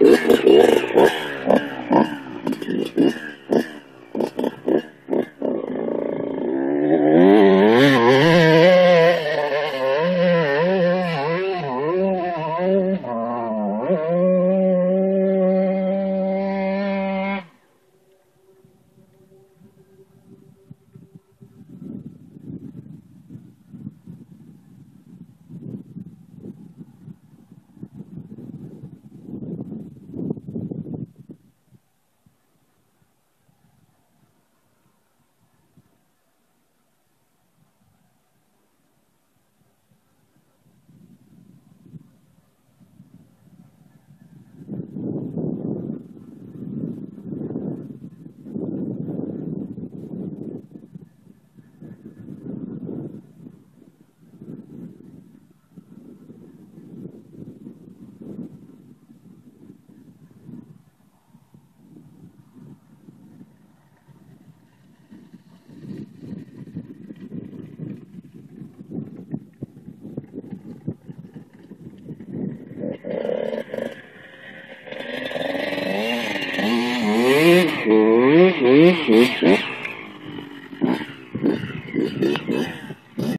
Mm-hmm. Mm-hmm.